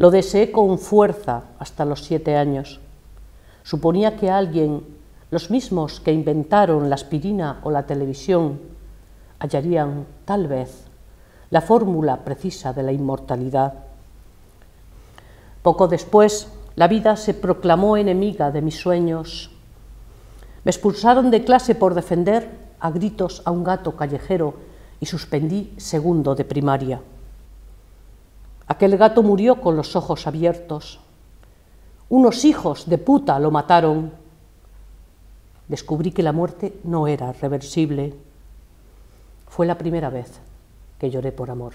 Lo deseé con fuerza hasta los siete años. Suponía que alguien, los mismos que inventaron la aspirina o la televisión, hallarían, tal vez, la fórmula precisa de la inmortalidad. Poco después, la vida se proclamó enemiga de mis sueños. Me expulsaron de clase por defender a gritos a un gato callejero y suspendí segundo de primaria. Aquel gato murió con los ojos abiertos. Unos hijos de puta lo mataron. Descubrí que la muerte no era reversible. Fue la primera vez que lloré por amor.